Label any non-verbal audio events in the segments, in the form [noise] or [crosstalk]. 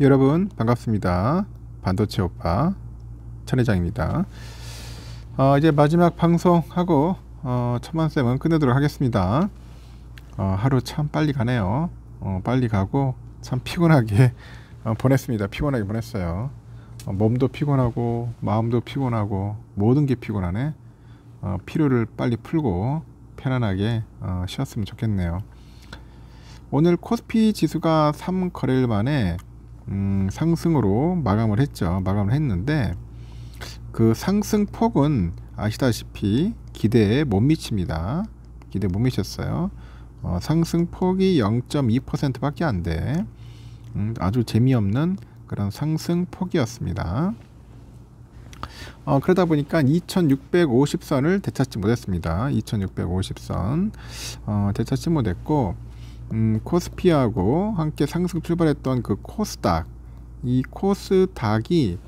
여러분 반갑습니다. 반도체 오빠 천회장입니다. 어, 이제 마지막 방송하고 어, 천만쌤은 끝내도록 하겠습니다. 어, 하루 참 빨리 가네요. 어, 빨리 가고 참 피곤하게 어, 보냈습니다. 피곤하게 보냈어요. 어, 몸도 피곤하고 마음도 피곤하고 모든 게 피곤하네. 어, 피로를 빨리 풀고 편안하게 어, 쉬었으면 좋겠네요. 오늘 코스피 지수가 3거래일 만에 음, 상승으로 마감을 했죠. 마감을 했는데 그 상승 폭은 아시다시피 기대에 못 미칩니다. 기대에 못 미쳤어요. 어, 상승 폭이 0.2%밖에 안 돼. 음, 아주 재미없는 그런 상승 폭이었습니다. 어, 그러다 보니까 2650선을 되찾지 못했습니다. 2650선 어, 되찾지 못했고 음, 코스피하고 함께 상승 출발했던 그 코스닥 이 코스닥이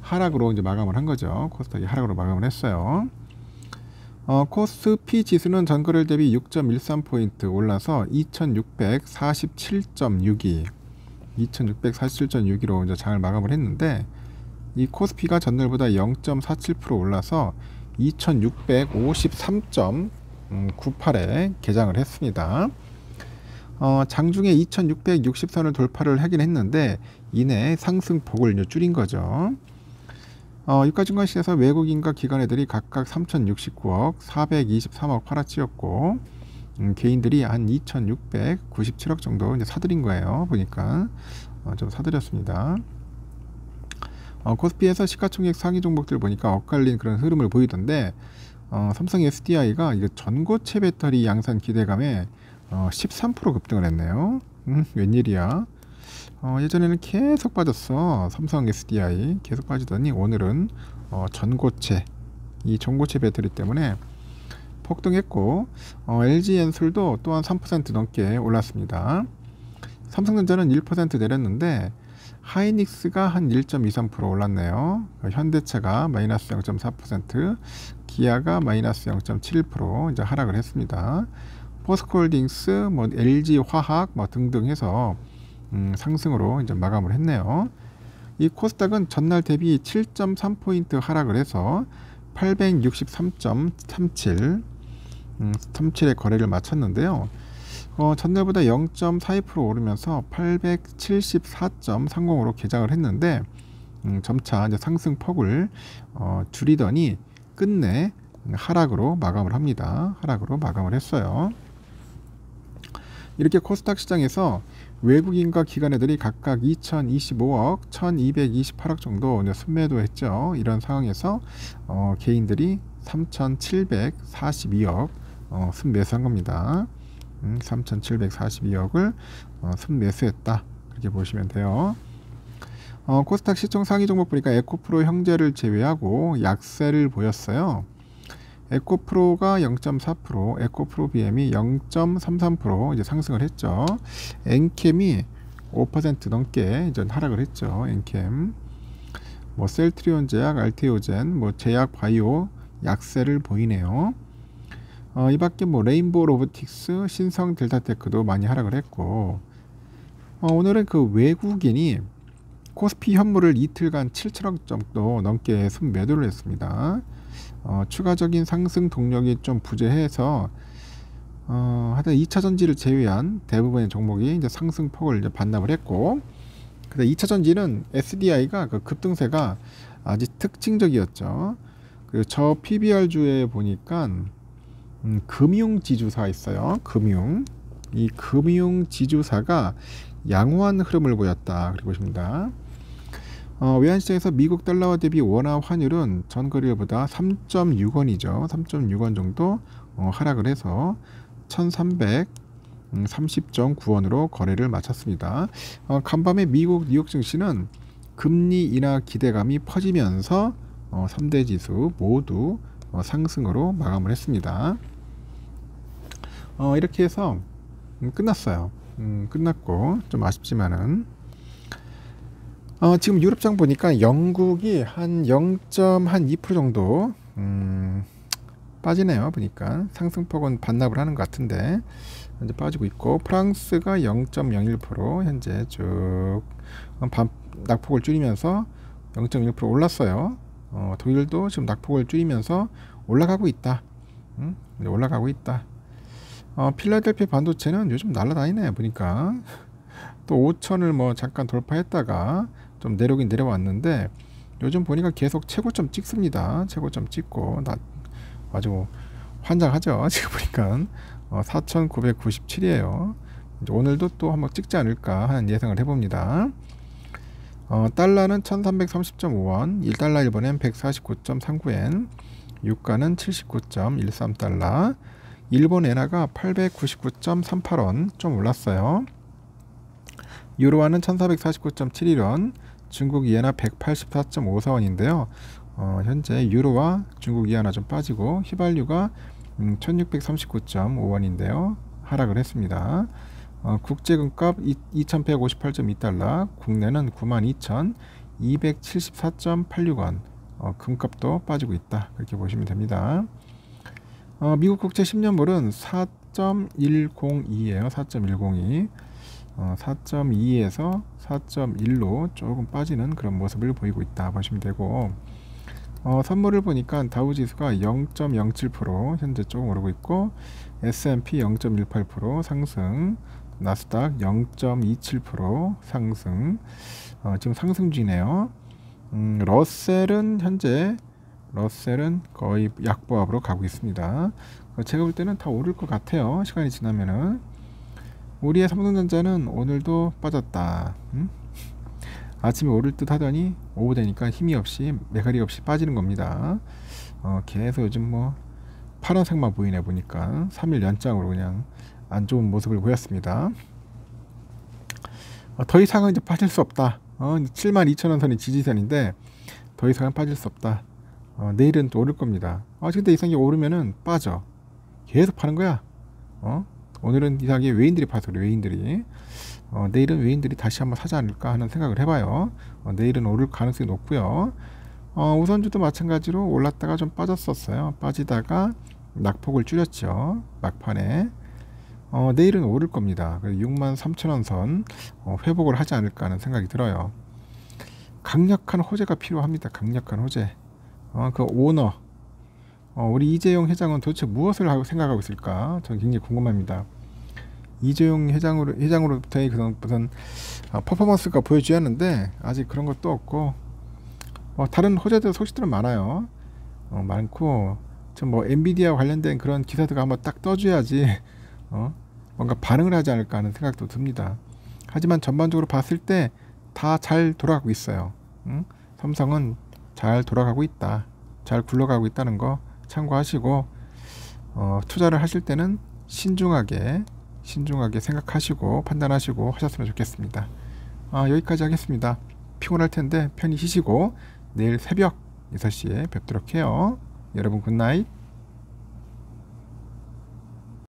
하락으로 이제 마감을 한 거죠. 코스닥이 하락으로 마감을 했어요. 어, 코스피 지수는 전거래일 대비 6.13포인트 올라서 2647.62 2647.62로 이제 장을 마감을 했는데 이 코스피가 전날보다 0.47% 올라서 2653.98에 개장을 했습니다. 어, 장중에 2660선을 돌파를 하긴 했는데 이내 상승폭을 줄인 거죠. 어, 유가증권 시에서 외국인과 기관애들이 각각 3,069억, 423억 팔아치웠고 음, 개인들이 한 2,697억 정도 이제 사들인 거예요. 보니까 어, 좀 사들였습니다. 어, 코스피에서 시가총액 상위 종목들 보니까 엇갈린 그런 흐름을 보이던데 어, 삼성 SDI가 전고체 배터리 양산 기대감에 어, 13% 급등을 했네요. 음, 웬일이야? 어, 예전에는 계속 빠졌어. 삼성 SDI 계속 빠지더니 오늘은 어, 전고체 이 전고체 배터리 때문에 폭등했고 어, LG 엔솔도 또한 3% 넘게 올랐습니다. 삼성전자는 1% 내렸는데 하이닉스가 한 1.23% 올랐네요. 현대차가 마이너스 0.4%, 기아가 마이너스 0.7% 이제 하락을 했습니다. 포스코홀딩스, 뭐 LG 화학 뭐 등등 해서 음, 상승으로 이제 마감을 했네요. 이 코스닥은 전날 대비 7.3포인트 하락을 해서 863.37 음, 37의 거래를 마쳤는데요. 어, 전날보다 0.42% 오르면서 874.30으로 개장을 했는데 음, 점차 이제 상승 폭을 어, 줄이더니 끝내 하락으로 마감을 합니다. 하락으로 마감을 했어요. 이렇게 코스닥 시장에서 외국인과 기관애들이 각각 2,025억, 1,228억 정도 순매도했죠. 이런 상황에서 어, 개인들이 3,742억 어, 순매수한 겁니다. 음, 3,742억을 어, 순매수했다. 그렇게 보시면 돼요. 어, 코스닥 시총 상위 종목 보니까 에코프로 형제를 제외하고 약세를 보였어요. 에코프로가 0.4%, 에코프로 BM이 0.33% 이제 상승을 했죠. 엔캠이 5% 넘게 이제 하락을 했죠. 엔캠. 뭐 셀트리온 제약, 알테오젠, 뭐 제약 바이오 약세를 보이네요. 어, 이 밖에 뭐 레인보우 로보틱스, 신성 델타테크도 많이 하락을 했고 어, 오늘은 그 외국인이 코스피 현물을 이틀간 7천억 정도 넘게 순매도를 했습니다. 어, 추가적인 상승 동력이 좀 부재해서 어, 하여튼 2차 전지를 제외한 대부분의 종목이 이제 상승폭을 이제 반납을 했고 근데 2차 전지는 SDI가 그 급등세가 아주 특징적이었죠. 그리고 저 PBR주에 보니까 음, 금융 지주사 있어요. 금융. 이 금융 지주사가 양호한 흐름을 보였다. 그리고 보십니다. 어, 외환시장에서 미국 달러와 대비 원화 환율은 전거래일보다 3.6원이죠. 3.6원 정도 어, 하락을 해서 1330.9원으로 거래를 마쳤습니다. 어, 간밤에 미국 뉴욕 증시는 금리 인하 기대감이 퍼지면서 어, 3대 지수 모두 어, 상승으로 마감을 했습니다. 어, 이렇게 해서 음, 끝났어요. 음, 끝났고 좀 아쉽지만은 어, 지금 유럽장 보니까 영국이 한 0.2% 정도 음, 빠지네요. 보니까 상승폭은 반납을 하는 것 같은데 현재 빠지고 있고 프랑스가 0.01% 현재 쭉 반, 낙폭을 줄이면서 0.1% 올랐어요. 어, 독일도 지금 낙폭을 줄이면서 올라가고 있다. 음? 올라가고 있다. 어, 필라델피아 반도체는 요즘 날라다니네 보니까 또 5천을 뭐 잠깐 돌파했다가 좀 내려오긴 내려왔는데 요즘 보니까 계속 최고점 찍습니다. 최고점 찍고 나 아주 환장하죠. [laughs] 지금 보니까 어, 4,997이에요. 오늘도 또 한번 찍지 않을까 하는 예상을 해봅니다. 어, 달러는 1330.5원, 1달러 1번엔 149.39엔, 유가는 79.13달러, 일본 엔화가 899.38원 좀 올랐어요. 유로화는 1449.71원, 중국 이엔화 184.54원인데요. 어, 현재 유로와 중국 이엔화 좀 빠지고 휘발유가 음, 1639.5원인데요. 하락을 했습니다. 어, 국제금값 2158.2달러, 국내는 92,274.86원. 어, 금값도 빠지고 있다. 그렇게 보시면 됩니다. 어, 미국 국채 10년물은 4.102예요. 4.102. 어, 4.2에서 4.1로 조금 빠지는 그런 모습을 보이고 있다 보시면 되고 어, 선물을 보니까 다우지수가 0.07% 현재 조금 오르고 있고 S&P 0.18% 상승 나스닥 0.27% 상승. 어, 지금 상승 중이네요. 음, 러셀은 현재 러셀은 거의 약보합으로 가고 있습니다. 어, 제가 볼 때는 다 오를 것 같아요. 시간이 지나면은 우리의 삼성전자는 오늘도 빠졌다 음? 아침에 오를 듯 하더니 오후 되니까 힘이 없이 메가리 없이 빠지는 겁니다 어, 계속 요즘 뭐 파란색만 보이네 보니까 3일 연장으로 그냥 안 좋은 모습을 보였습니다. 어, 더 이상은 이제 빠질 수 없다. 어, 7만 2천 원 선이 지지선인데 더 이상은 빠질 수 없다. 어, 내일은 또 오를 겁니다. 아, 근데 이상이 오르면은 빠져. 계속 파는 거야. 어? 오늘은 이상하게 외인들이 파서 그래, 외인들이. 어, 내일은 외인들이 다시 한번 사지 않을까 하는 생각을 해봐요. 어, 내일은 오를 가능성이 높고요. 어, 우선주도 마찬가지로 올랐다가 좀 빠졌었어요. 빠지다가 낙폭을 줄였죠. 막판에. 어, 내일은 오를 겁니다. 6만 3천원 선 어, 회복을 하지 않을까 하는 생각이 들어요. 강력한 호재가 필요합니다. 강력한 호재. 어, 그 오너. 어, 우리 이재용 회장은 도대체 무엇을 하고 생각하고 있을까? 저는 굉장히 궁금합니다. 이재용 회장으로 회장으로부터의 그런 무슨 어, 퍼포먼스가 보여줘야 하는데 아직 그런 것도 없고 어, 다른 호재들 소식들은 많아요. 어, 많고 좀뭐 엔비디아 관련된 그런 기사들가 한번 딱 떠줘야지 [laughs] 어? 뭔가 반응을 하지 않을까 하는 생각도 듭니다. 하지만 전반적으로 봤을 때 다 잘 돌아가고 있어요. 응? 삼성은 잘 돌아가고 있다. 잘 굴러가고 있다는 거 참고하시고 어, 투자를 하실 때는 신중하게 신중하게 생각하시고 판단하시고 하셨으면 좋겠습니다. 아, 여기까지 하겠습니다. 피곤할 텐데 편히 쉬시고 내일 새벽 6시에 뵙도록 해요. 여러분 good night.